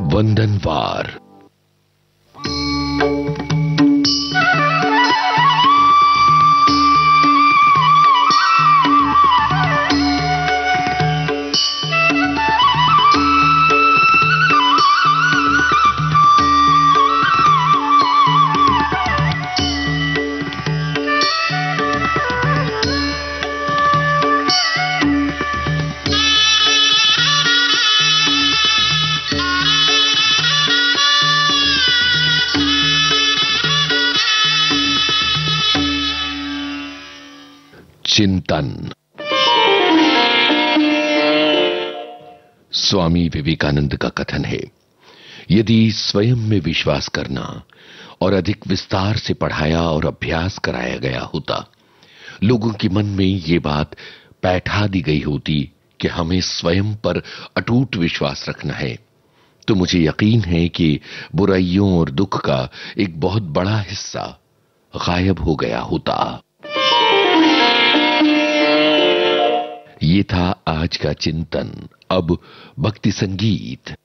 वंदनवार। चिंतन स्वामी विवेकानंद का कथन है, यदि स्वयं में विश्वास करना और अधिक विस्तार से पढ़ाया और अभ्यास कराया गया होता, लोगों के मन में ये बात बैठा दी गई होती कि हमें स्वयं पर अटूट विश्वास रखना है। तो मुझे यकीन है कि बुराइयों और दुख का एक बहुत बड़ा हिस्सा गायब हो गया होता। ये था आज का चिंतन। अब भक्ति संगीत।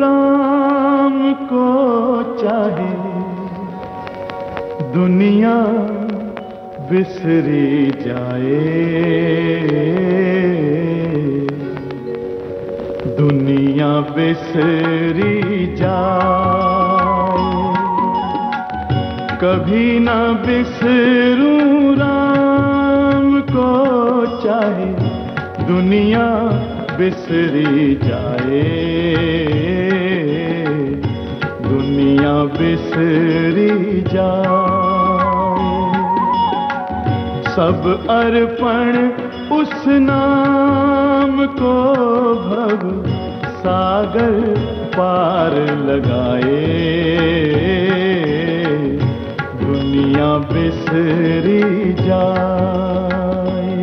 राम को चाहे। दुनिया बिसरी जाए। दुनिया बिसरी जाए। कभी न बिसरूं, राम को चाहे। दुनिया बिसरी जाए। दुनिया बिसरी जाए। सब अर्पण उस नाम को भव सागर पार लगाए। दुनिया बिसरी जाए।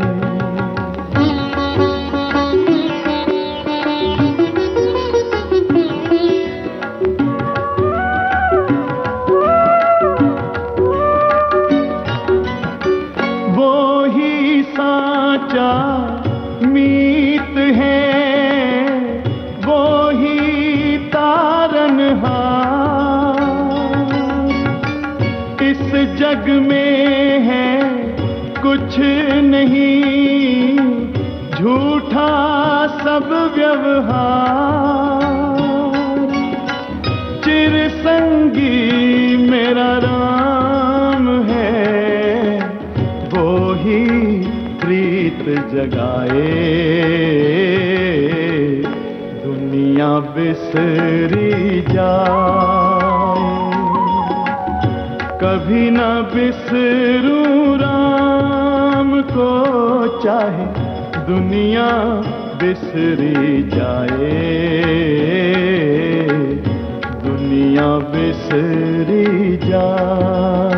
जगाए। दुनिया बिसरी जाए। कभी न बिसरूं राम को चाहे, दुनिया बिसरी जाए। दुनिया बिसरी जाए।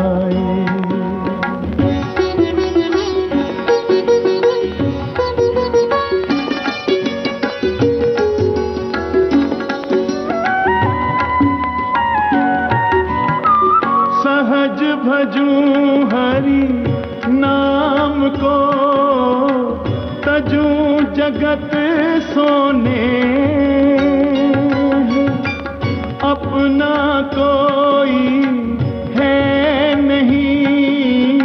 सोने अपना कोई है नहीं,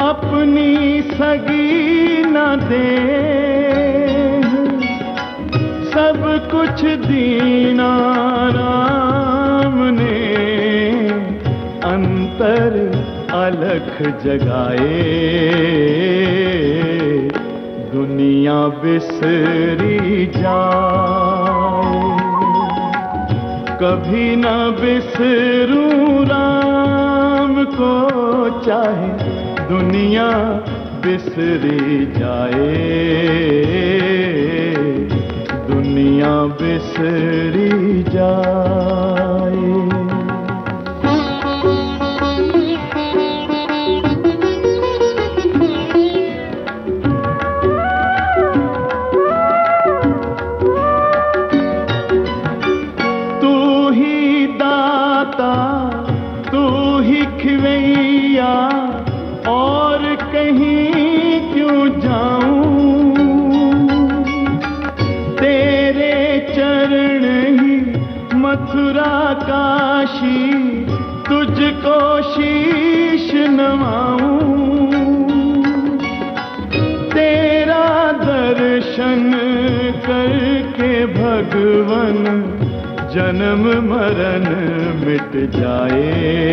अपनी सगी न दे। सब कुछ दीना ने अंतर अलख जगाए। दुनिया बिसरी जाए कभी न बिसरूं राम को, चाहे दुनिया बिसरी जाए। दुनिया बिसरी जाए मथुरा काशी, तुझको शीश नवाऊं। तेरा दर्शन करके भगवन जन्म मरण मिट जाए।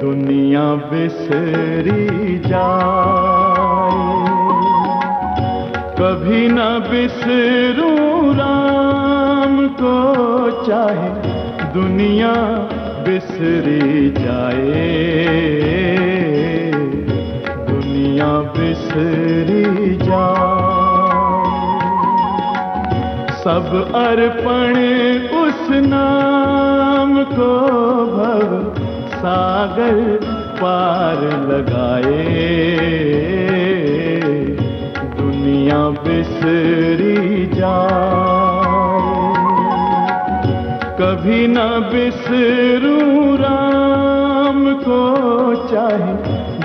दुनिया बिसरी जाए। कभी न बिसरूं राम को चाहे दुनिया बिसरी जाए। दुनिया बिसरी जाए। सब अर्पण उस नाम को भव सागर पार लगाए। दुनिया बिसरी जाए। कभी न बिसरूं राम को चाहे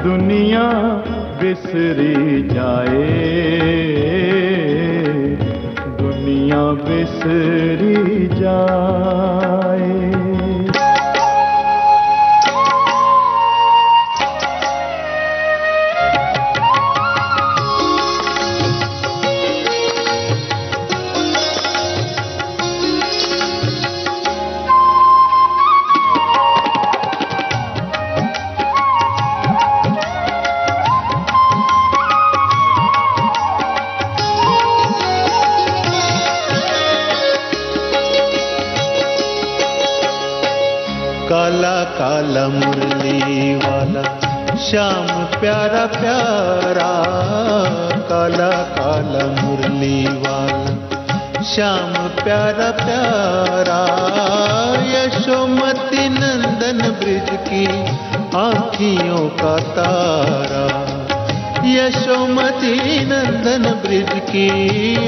दुनिया बिसरी जाए। दुनिया बिसरी जाए। प्यारा, काला काला मुरली वाला श्याम प्यारा प्यारा, यशोमती नंदन ब्रिज की आँखियों का तारा। यशोमती नंदन ब्रिज की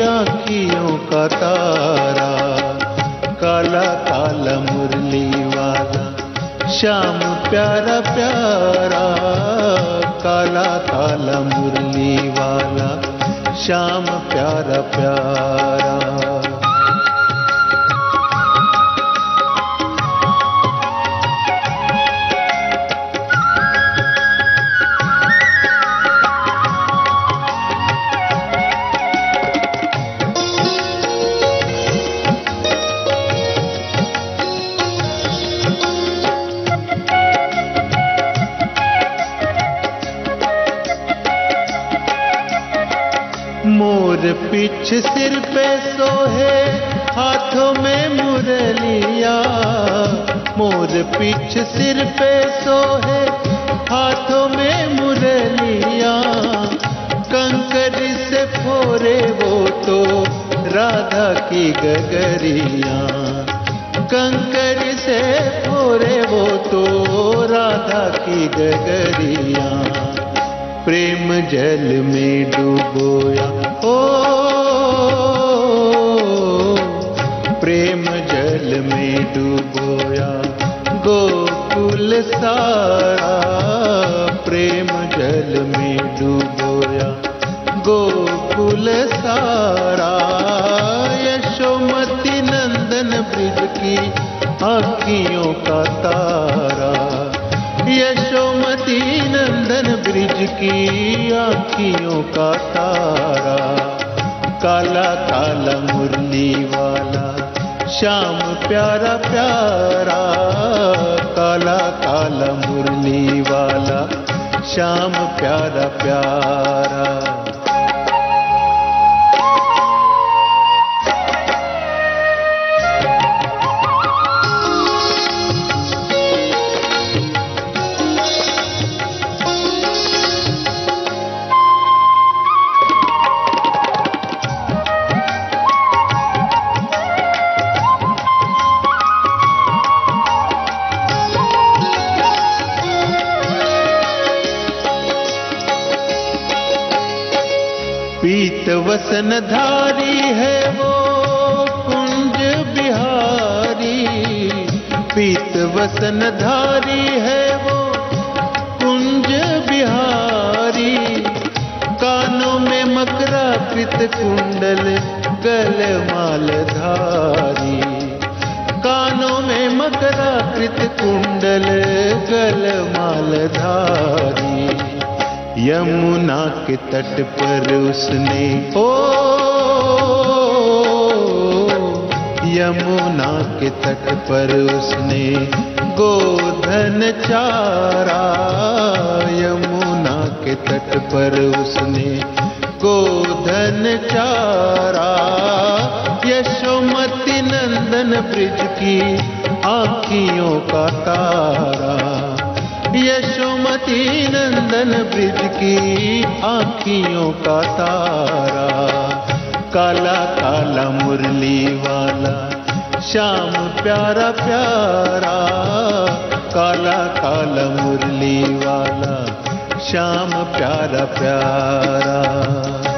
आँखियों का तारा। काला काला मुरली वाला श्याम प्यारा प्यारा काला काला मुरली वाला श्याम प्यारा प्यारा। मोर पीछ सिर पे सोहे, हाथों में मुरलिया। मोर पीछ सिर पे सोहे, हाथों में मुरलिया। कंकर से फोरे वो तो राधा की गगरिया। कंकर से फोरे वो तो राधा की गगरिया। प्रेम जल में डूबोया, ओ डूबोया। गोकुल सारा प्रेम जल में डूबोया। गोकुल सारा, यशोमती नंदन ब्रिज की आँखियों का तारा। यशोमती नंदन ब्रिज की आँखियों का तारा। काला काला मुरली वाला श्याम प्यारा प्यारा काला काला मुरली वाला श्याम प्यारा प्यारा। यमुना के तट पर उसने गोधन चारा। यमुना के तट पर उसने गोधन चारा। यशोमती नंदन ब्रिज की आँखियों का तारा। यशोमती नंदन ब्रिज की आँखियों का तारा। काला काला मुरली वाला श्याम प्यारा प्यारा काला काला मुरली वाला श्याम प्यारा प्यारा।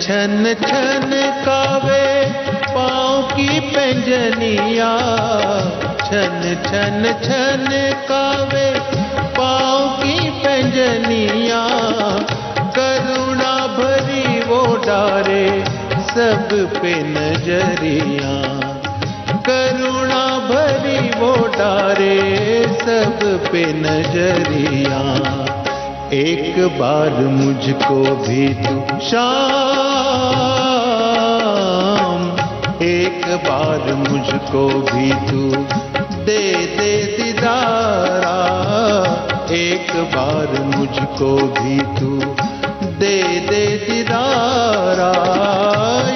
छन छन कावे पाँव की पेंजनिया। छन छन छन कावे पाँव की पेंजनिया। करुणा भरी वो डारे सब पे नज़रिया। करुणा भरी वो डारे सब पे नज़रिया। एक बार मुझको भी तू शाम एक बार मुझको भी तू दे दे दीदारा। एक बार मुझको भी तू दे दे दीदारा।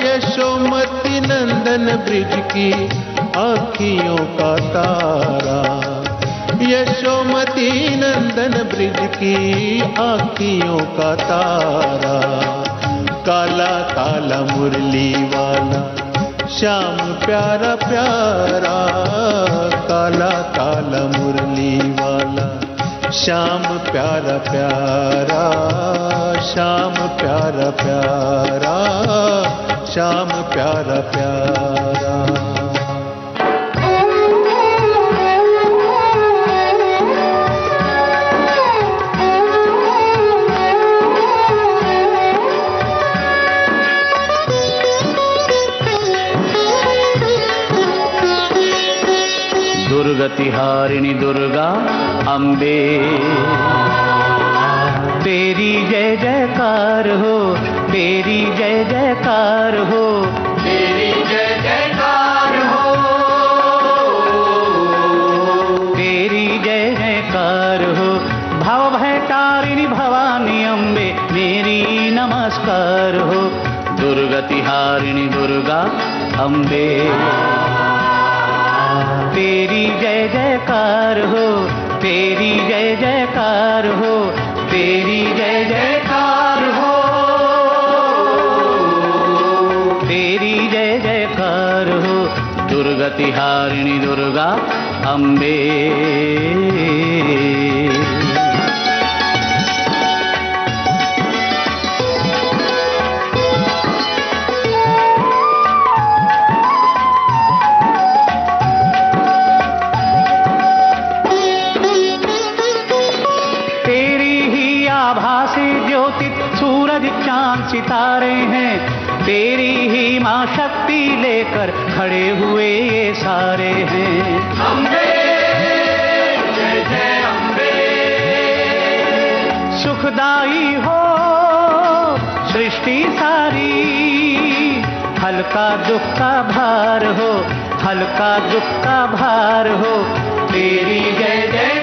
यशोमती नंदन ब्रिज की आखियों का तारा। यशोमती नंदन ब्रिज की आखियों का तारा। काला काला मुरली वाला श्याम प्यारा प्यारा, काला काला मुरली वाला श्याम प्यारा प्यारा, श्याम प्यारा प्यारा, श्याम प्यारा प्यारा। दुर्गतिहारिणी दुर्गा अम्बे तेरी जय जयकार हो तेरी जय जयकार हो। तेरी जय जयकार हो। तेरी जय जयकार हो। भव भयतारिणी भवानी अम्बे मेरी नमस्कार हो। दुर्गतिहारिणी दुर्गा अम्बे तेरी जय जयकार हो, तेरी जय जयकार हो, तेरी जय जयकार हो। तेरी जय जयकार हो, दुर्गतिहारिणी दुर्गा अम्बे शक्ति लेकर खड़े हुए ये सारे हैं। अम्बे जय जय अम्बे सुखदाई हो सृष्टि सारी। हल्का दुख का भार हो हल्का दुख का भार हो। तेरी जय जयकार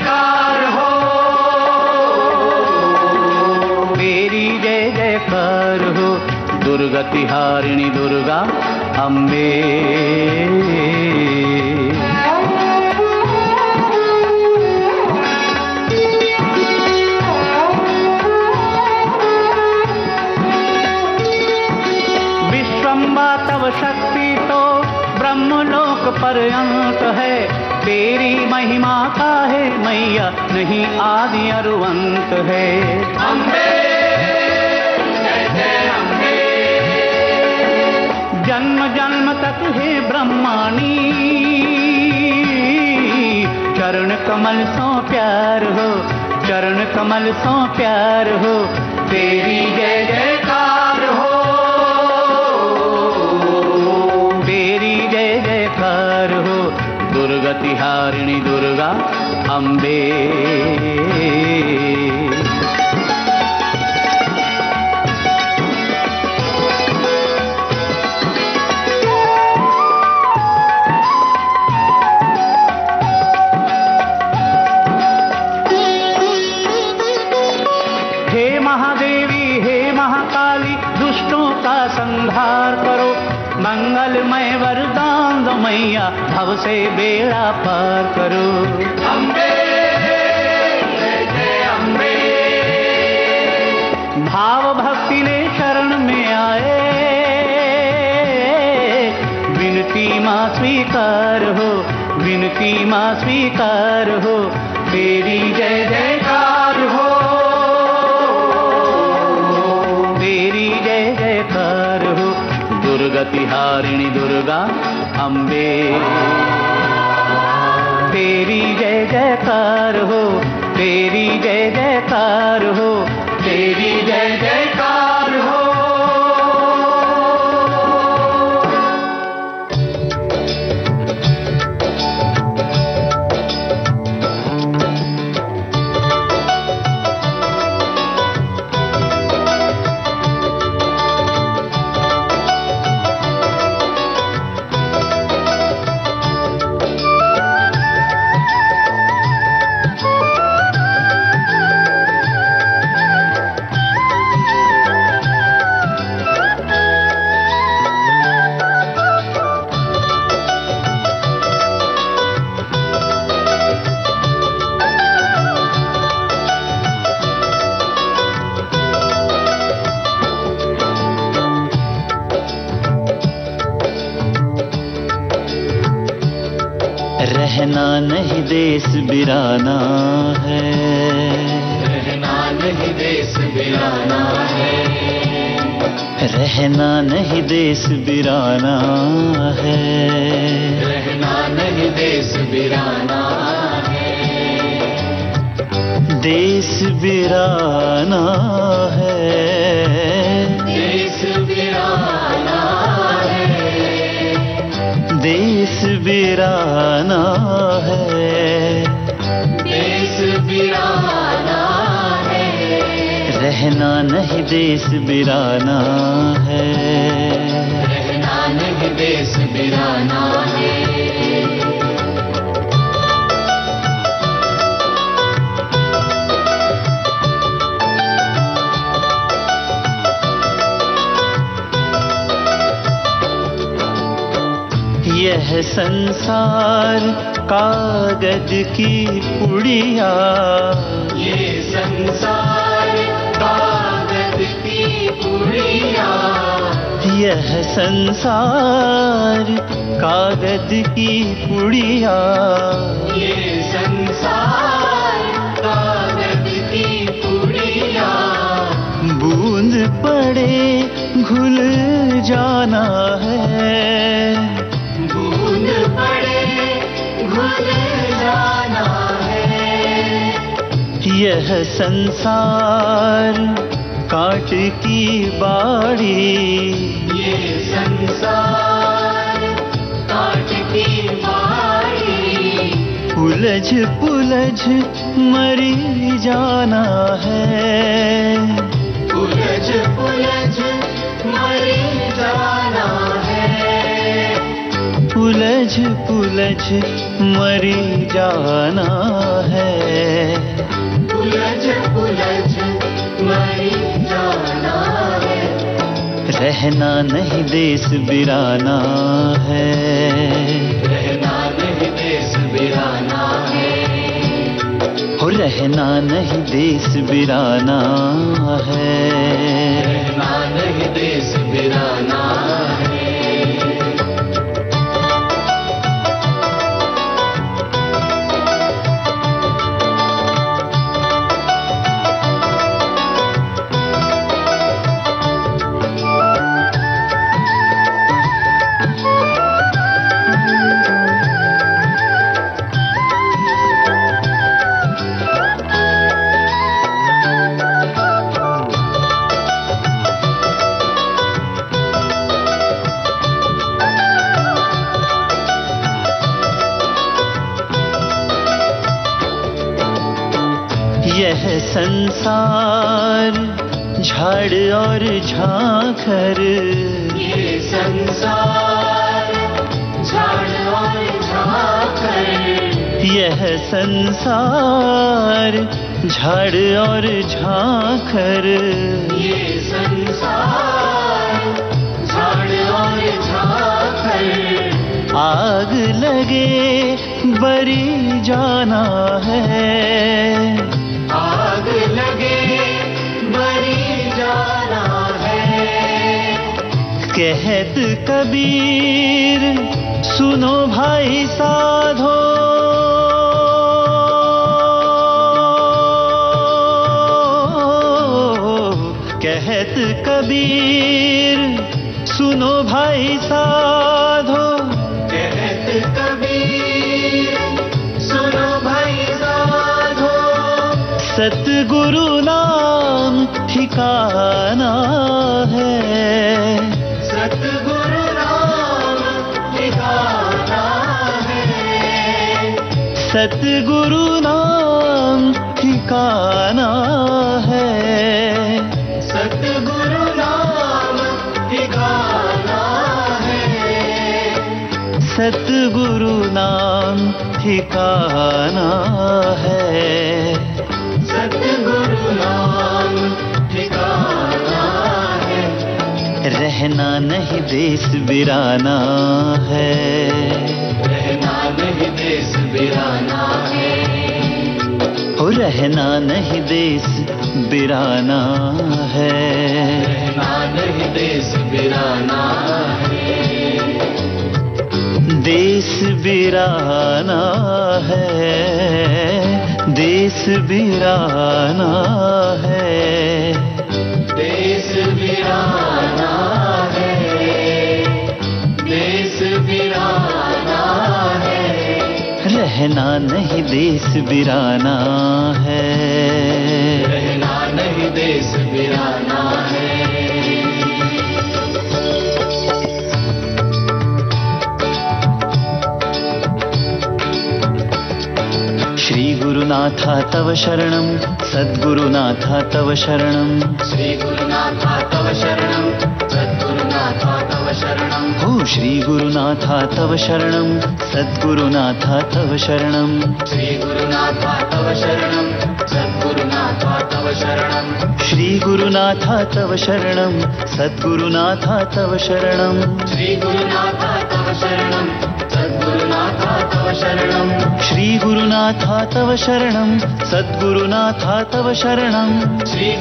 दुर्गतिहारिणी दुर्गा अम्बे विश्वम्बा तव शक्ति तो ब्रह्मलोक पर्यंत है। तेरी महिमा का है, मैया नहीं आदि अरुवंत है। अम्बे ब्रह्माणी चरण कमल सो प्यार हो, चरण कमल सो प्यार हो तेरी जय जयकार हो। तेरी जय जयकार हो दुर्गतिहारिणी दुर्गा अम्बे भव से बेड़ा पार करो। अम्बे अम्बे। भाव भक्ति ने शरण में आए। विनती माँ स्वीकार हो विनती माँ स्वीकार हो तेरी जय जयकार हो। तेरी जय जय जगतिहारिणी दुर्गा अम्बे। तेरी जय जयकार हो तेरी जय जयकार हो तेरी जय जयकार रहना नहीं देश बिराना है। रहना नहीं देश बिराना है। देश बिराना है। देश बिराना है। देश बिराना है। रहना नहीं देश बिराना है। रहना नहीं देश बिराना है। यह संसार कागज़ की पुड़िया। ये संसार यह संसार कागज़ की पुड़िया। ये संसार कागज़ की पुड़िया। बूंद पड़े घुल जाना है। बूंद पड़े घुल जाना है। यह संसार काट की बाड़ी। ये संसार काट की बाड़ी। उलझ पुलझ मरी जाना है। उलझ पुलझ मरी जाना है। उलझ पुलझ मरी जाना है। रहना नहीं देश बिराना है। रहना नहीं देश बिराना है। हो रहना नहीं देश बिराना है। रहना नहीं देश बिराना है। संसार झाड़ और झांखर। ये संसार झाड़ और झांखर। यह संसार झाड़ और झांखर। ये संसार झाड़ और झांखर। आग लगे बरी जाना है। आग लगे कहत कबीर सुनो भाई साधो। कहत कबीर सुनो भाई साधो। कहत कबीर सुनो भाई साधो। सतगुरु नाम ठिकाना है। सतगुरु नाम ठिकाना है। सतगुरु नाम ठिकाना है। सतगुरु नाम ठिकाना है। सतगुरु नाम ठिकाना है। रहना नहीं देश बिराना है। बिराना है। हो रहना नहीं देश बिराना है। रहना नहीं देश बिराना है। देश बिराना है। देश बिराना है। रहना नहीं देश बिराना है। रहना नहीं देश बिराना है। श्री गुरुनाथा तव शरणं सद्गुरुनाथा तव शरणं। श्री गुरुनाथा तव शरणं। शरणं हो श्री गुरुनाथा तव शरणं सद्गुरुनाथा तव शरणं श्री गुरुनाथा तव शरणं सद्गुरुनाथा तव शरणं श्री गुरुनाथा तव शरणं सद्गुरुनाथा तव शरणं श्री गुरुनाथा तव शरणं सद्गुरुनाथा तव शरणं तव सद्गुरुनाथा तव शरणं श्री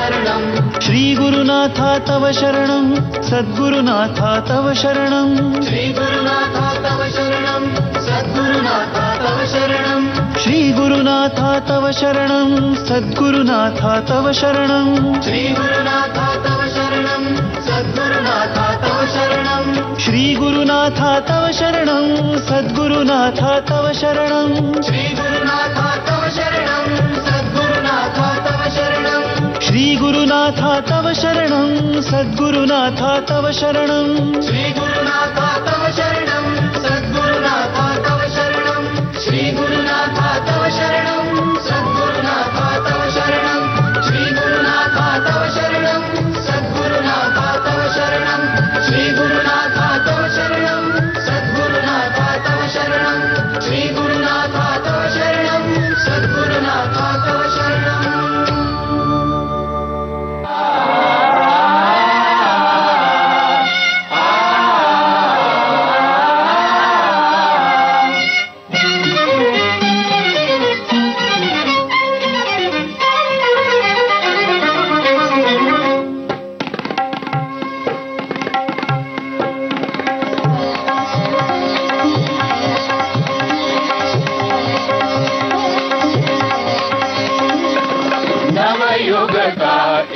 शरणं श्री गुरुनाथा तव शरणं सद्गुरुनाथा तव शरणं। श्री गुरुनाथा तव शरणं सद्गुरुनाथा तव शरणं। श्री गुरुनाथा तव शरणं सद्गुरुनाथा तव शरणं। श्री गुरुनाथा तव शरणं सद्गुरुनाथा तव शरणं। श्री गुरुनाथा तव शरणं सद्गुरुनाथा तव शरणं। श्री गुरुनाथा तव शरणं सद्गुरुनाथा तव शरणं श्री गुरुनाथा तव शरणं सद्गुरुनाथा तव शरणं। श्री गुरुनाथा तव शरणं सद्गुरुनाथा शरणं। श्री गुरुनाथा तव शरणं सद्गुरुनाथा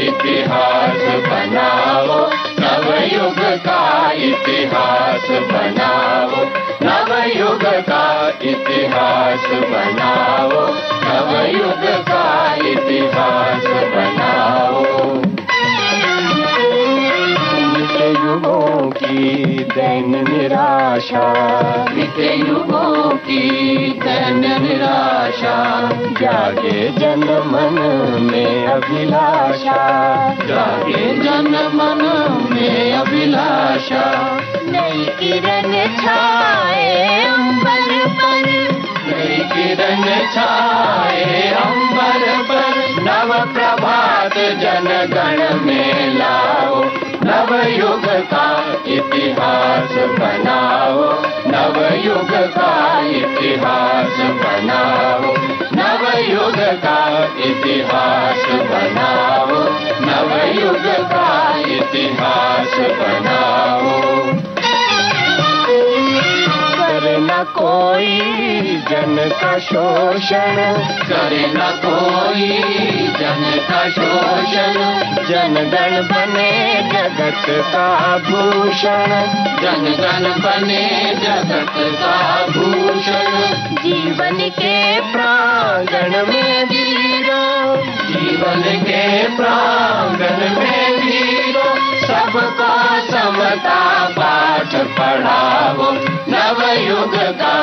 इतिहास बनाओ नवयुग का इतिहास बनाओ नवयुग का इतिहास बनाओ नवयुग का इतिहास बनाओ। युगों की दैन निराशा। बीते युगों की दैन निराशा। जागे जन मन में अभिलाषा। जागे जन मन में अभिलाषा। नई किरण छाए अंबर पर। नई किरण छाए अंबर पर। नव प्रभात जन गण में लाओ नव युग का इतिहास बनाओ नवयुग का इतिहास बनाओ नवयुग का इतिहास बनाओ नवयुग का इतिहास बनाओ। कोई जन का शोषण। करे न कोई जन का शोषण। जन गण बने जगत का भूषण। जन गण बने जगत का भूषण। जीवन के प्रांगण में वीरों जीवन के प्रांगण में वीरो, सबको समता पाठ पढ़ाओ नव युग का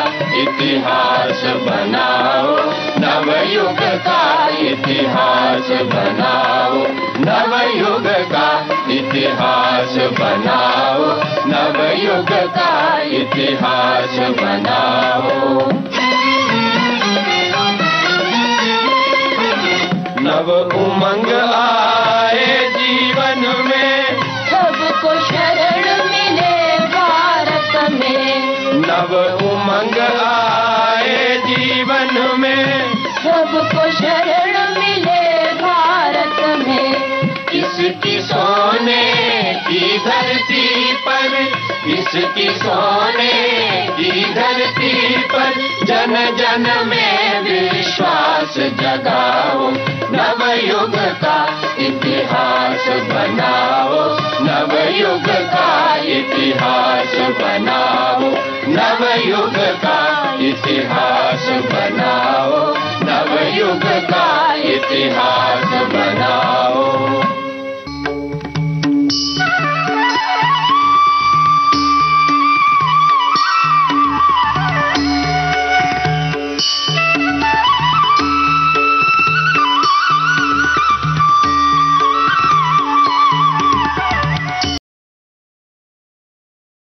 इतिहास बनाओ नव युग का इतिहास बनाओ नव युग का इतिहास बनाओ नव युग का इतिहास बनाओ। नव उमंग आए जीवन में सबको शरण मिले भारत में। नव उमंग आए जीवन में सबको शरण मिले भारत में। इसकी सोने की धरती पर इसकी सोने की धरती पर जन जन में विश्वास जगाओ नव युग का इतिहास बनाओ नव युग का इतिहास बनाओ नव युग का इतिहास बनाओ नव युग का इतिहास बनाओ।